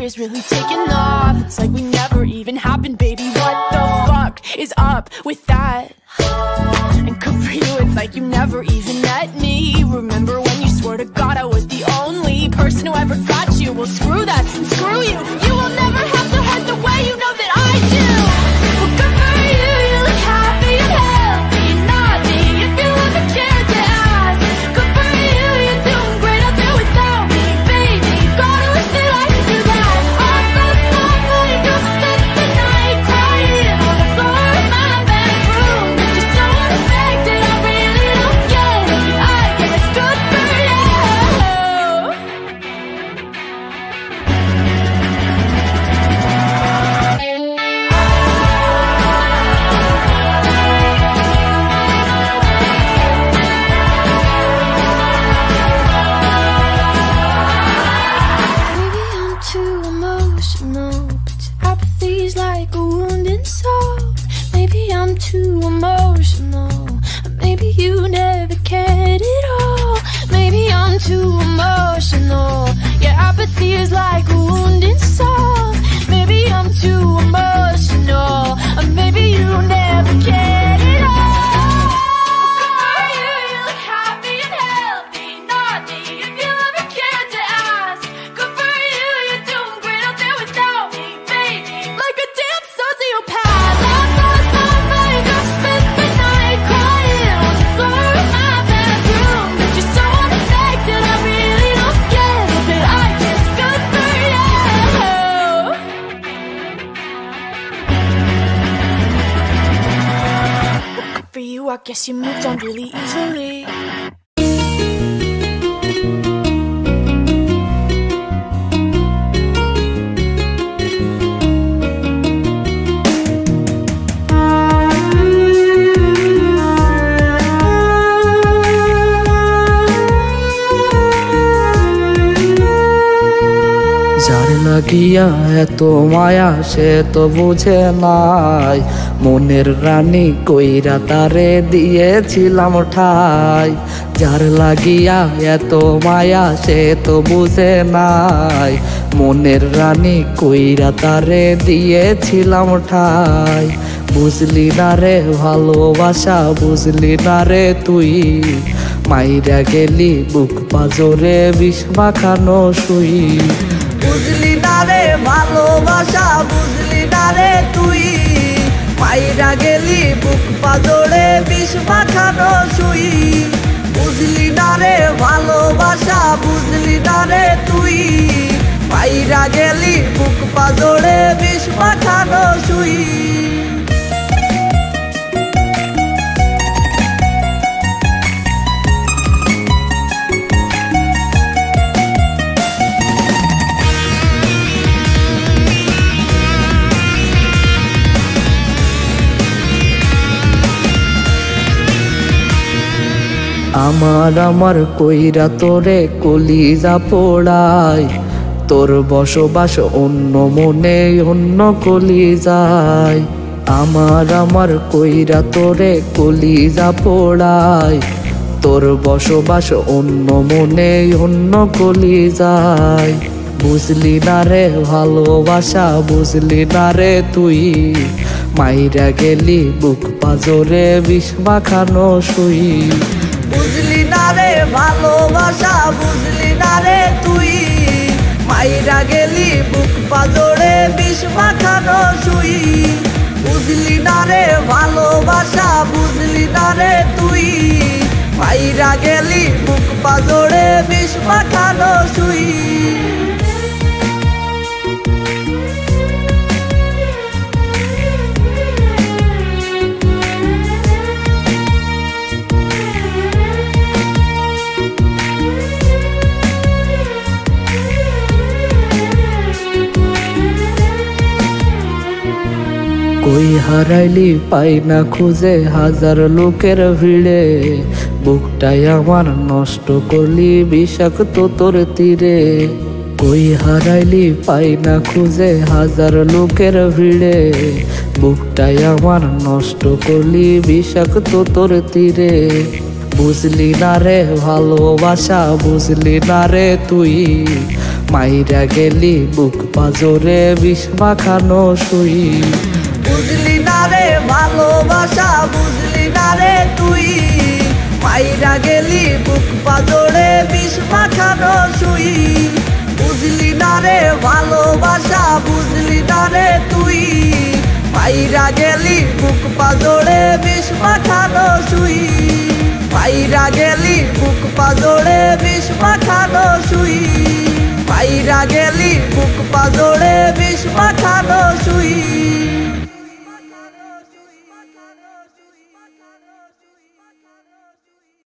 Career's really taking off. It's like we never even happened, baby. What the fuck is up with that? And good for you, it's like you never even met me. Remember when you swore to God I was the only person who ever got you? Well, screw that, screw you. You you never cared at all. Maybe I'm too emotional. Your apathy is like guess you moved on really easily. যার এত মায়া সে তো বুঝে নাই। মনের রানী কইরা তারে দিয়েছিলাম ঠাই। যার লাগিয়া এত মায়া সে তো বুঝে নাই। মনের রানী কইরা তারে দিয়েছিলাম ঠাই। বুঝলি না রে ভালোবাসা, বুঝলি না রে তুই। মাইরা গেলি বুক পাজরে বিষ মাখানো শুই বুঝলি না রে ভালোবাসা, বুঝলি না রে তুই। পাইরা গেলি বুক পাজরে, বিষ মাখানো শুই বুঝলি না রে ভালোবাসা, বুঝলি না রে তুই। পাইরা গেলি বুক পাজরে, বিষ মাখানো শুই আমার আমার কইরা তোরে কলিজা পোড়াই। তোর বসবাস অন্য মনে, অন্য কলিজাই আমার আমার কইরা তোরে কলিজা পোড়াই। তোর বসবাস অন্য মনে, অন্য কলিজাই বুঝলি না রে ভালোবাসা, বুঝলি না রে তুই। মাইরা গেলি বুক পাজরে, বিষ মাখানো শুই ভালোবাসা বুঝলি না রে তুই। মাইরা গেলি বুক বাজরে বিষ পাখানো শুই বুঝলি না রে ভালোবাসা বুঝলি না রে তুই। মাইরা গেলি বুক বাজরে বিষ পাখানো শুই হারাইলি, পাই না খুঁজে হাজার লোকের ভিড়ে। বুকটাই আমার নষ্ট করলি, বিষাক্ত তোর তীরে। কই হারাইলি, পাই না খুঁজে হাজার লোকের ভিড়ে। বুকটাই আমার নষ্ট করলি, বিষাক্ত তোর তীরে। বুঝলি না রে, ভালোবাসা, বুঝলি না রে তুই। মাইরা গেলি, বুক পাজরে, বিষ মাখানো শুই বুঝলি ভালোবাসা বুঝলি না রে তুই। মাইরা গেলি বুক পাজরে বিষ মাখানো শুই বুঝলি না রে ভালোবাসা, বুঝলি না রে তুই। মাইরা গেলি বুক পাজরে বিষ মাখানো শুই পাইরা গেলি বুক পাজরে বিষ মাখানো শুই পাইরা গেলি বুক পাজরে বিষ মাখানো শুই